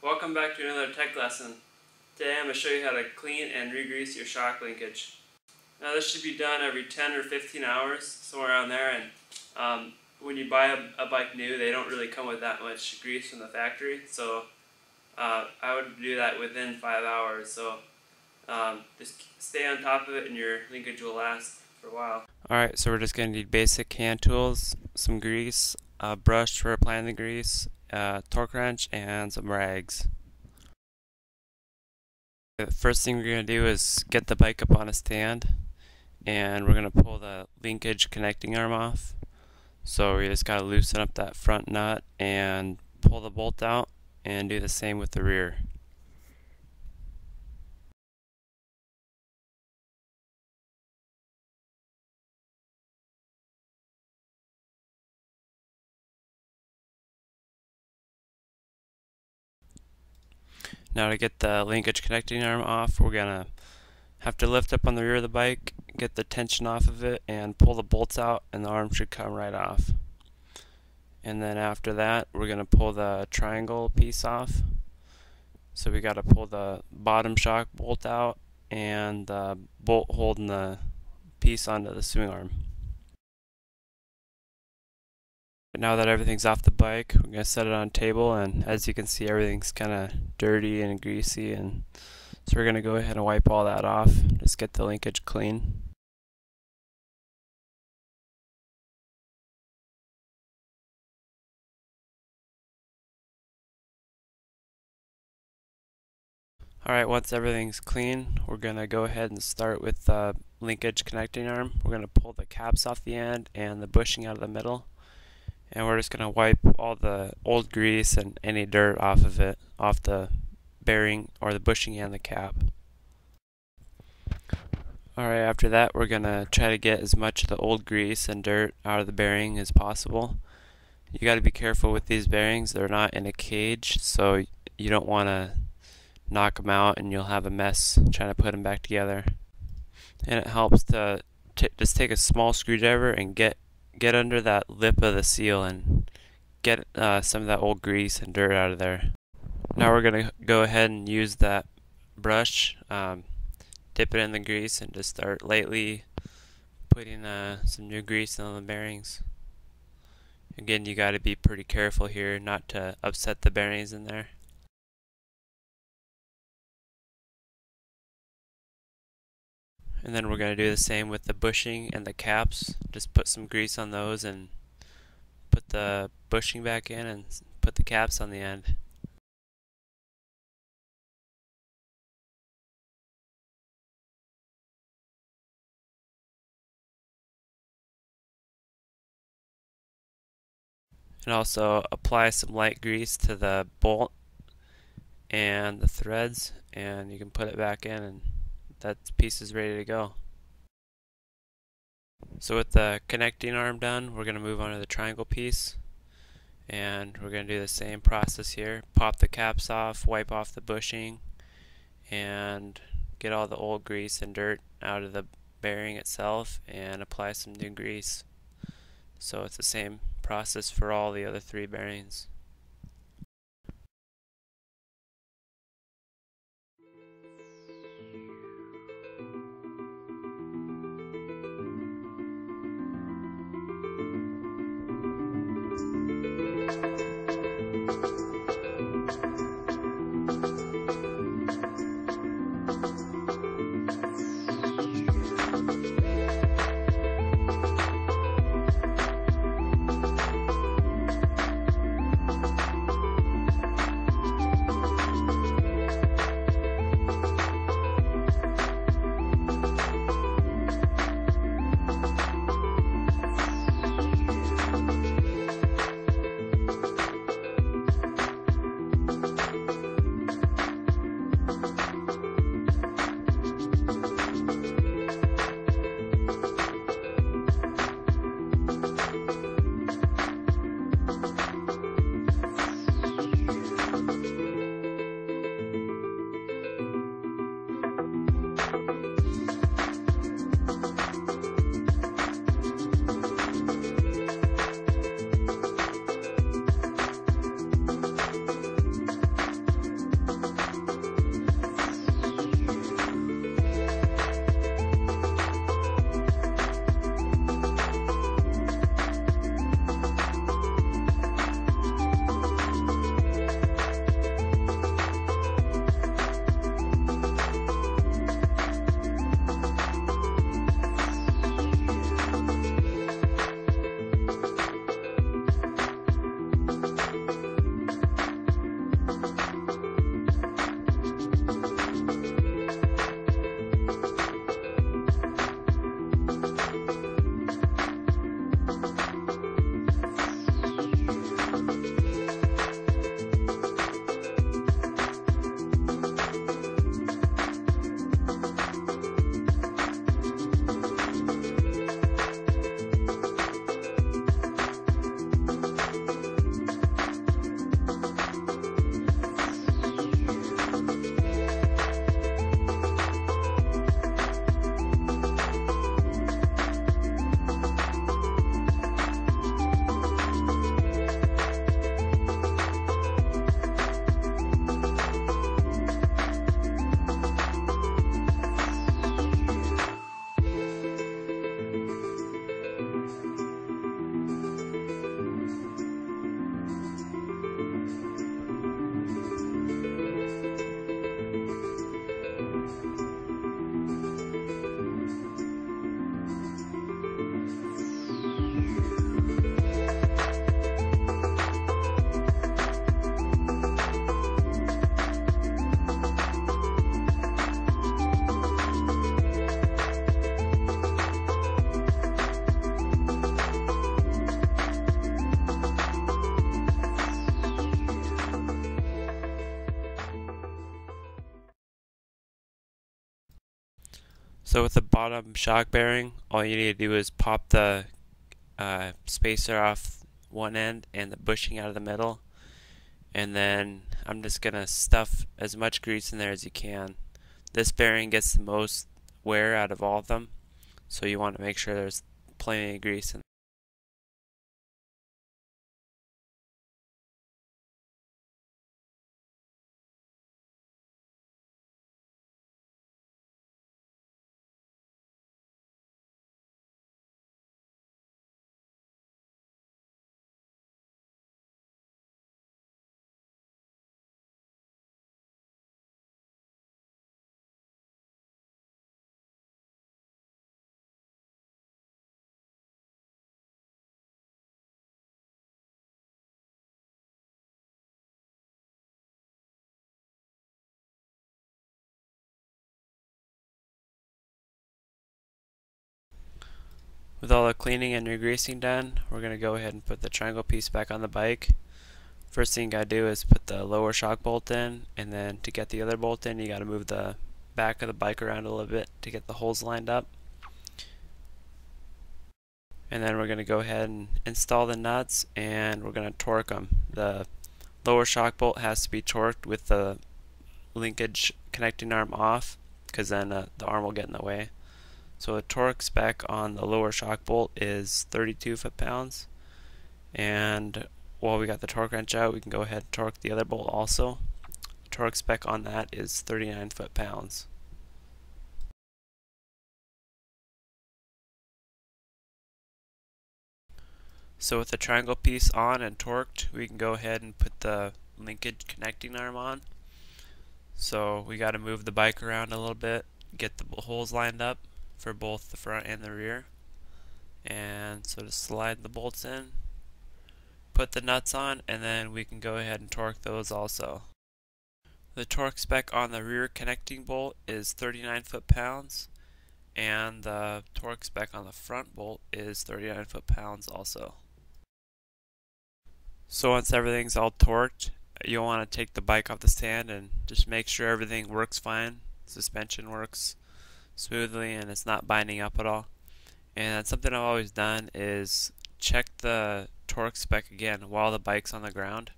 Welcome back to another tech lesson. Today I'm going to show you how to clean and re-grease your shock linkage. Now this should be done every 10 or 15 hours, somewhere around there, and um, when you buy a, a, bike new they don't really come with that much grease from the factory, so uh, I would do that within 5 hours, so um, just stay on top of it and your linkage will last for a while. Alright, so we're just going to need basic hand tools, some grease, a brush for applying the grease, a torque wrench, and some rags. The first thing we're going to do is get the bike up on a stand and we're going to pull the linkage connecting arm off. So we just got to loosen up that front nut and pull the bolt out and do the same with the rear. Now to get the linkage connecting arm off, we're going to have to lift up on the rear of the bike, get the tension off of it, and pull the bolts out, and the arm should come right off. And then after that, we're going to pull the triangle piece off. So we got to pull the bottom shock bolt out and the bolt holding the piece onto the swing arm. Now that everything's off the bike, we're going to set it on table and as you can see everything's kind of dirty and greasy and so we're going to go ahead and wipe all that off, just get the linkage clean. Alright, once everything's clean, we're going to go ahead and start with the linkage connecting arm. We're going to pull the caps off the end and the bushing out of the middle and we're just going to wipe all the old grease and any dirt off of it, off the bearing or the bushing and the cap. Alright, after that we're going to try to get as much of the old grease and dirt out of the bearing as possible. You got to be careful with these bearings, they're not in a cage, so you don't want to knock them out and you'll have a mess trying to put them back together. And it helps to just take a small screwdriver and get get under that lip of the seal and get uh, some of that old grease and dirt out of there. Now we're going to go ahead and use that brush, um, dip it in the grease and just start lightly putting uh, some new grease on the bearings. Again, you got to be pretty careful here not to upset the bearings in there. And then we're going to do the same with the bushing and the caps. Just put some grease on those and put the bushing back in and put the caps on the end. And also apply some light grease to the bolt and the threads and you can put it back in and that piece is ready to go. So with the connecting arm done, we're going to move on to the triangle piece. And we're going to do the same process here. Pop the caps off, wipe off the bushing, and get all the old grease and dirt out of the bearing itself and apply some new grease. So it's the same process for all the other three bearings. So with the bottom shock bearing, all you need to do is pop the uh, spacer off one end and the bushing out of the middle. And then I'm just going to stuff as much grease in there as you can. This bearing gets the most wear out of all of them. So you want to make sure there's plenty of grease in With all the cleaning and degreasing done, we're going to go ahead and put the triangle piece back on the bike. First thing you got to do is put the lower shock bolt in, and then to get the other bolt in, you got to move the back of the bike around a little bit to get the holes lined up. And then we're going to go ahead and install the nuts, and we're going to torque them. The lower shock bolt has to be torqued with the linkage connecting arm off, because then uh, the arm will get in the way. So the torque spec on the lower shock bolt is 32 foot-pounds. And while we got the torque wrench out, we can go ahead and torque the other bolt also. The torque spec on that is 39 foot-pounds. So with the triangle piece on and torqued, we can go ahead and put the linkage connecting arm on. So we got to move the bike around a little bit, get the holes lined up, for both the front and the rear. And so to slide the bolts in, put the nuts on, and then we can go ahead and torque those also. The torque spec on the rear connecting bolt is 39 foot-pounds, and the torque spec on the front bolt is 39 foot-pounds also. So once everything's all torqued, you'll want to take the bike off the stand and just make sure everything works fine. Suspension works smoothly and it's not binding up at all. And something I've always done is check the torque spec again while the bike's on the ground.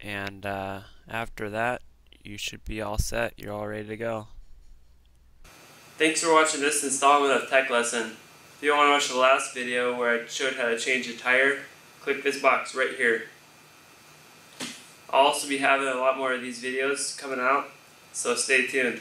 And uh, after that, you should be all set. You're all ready to go. Thanks for watching this installment of Tech Lesson. If you want to watch the last video where I showed how to change a tire, click this box right here. I'll also be having a lot more of these videos coming out, so stay tuned.